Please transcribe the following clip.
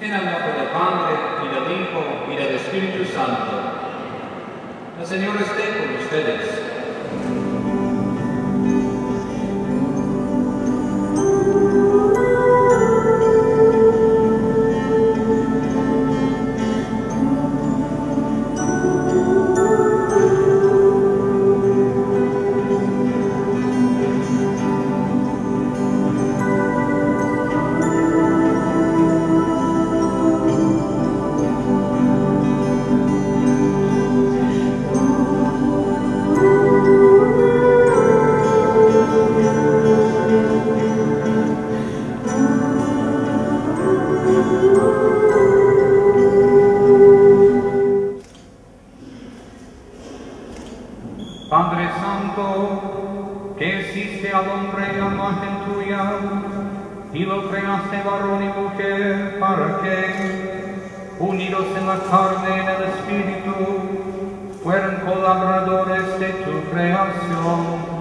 En el nombre del Padre, y del Hijo, y del Espíritu Santo. El Señor esté con ustedes. Santo, que hiciste al hombre a imagen tuya, y lo creaste varón y mujer, para que, unidos en la carne y en el espíritu, fueran colaboradores de tu creación.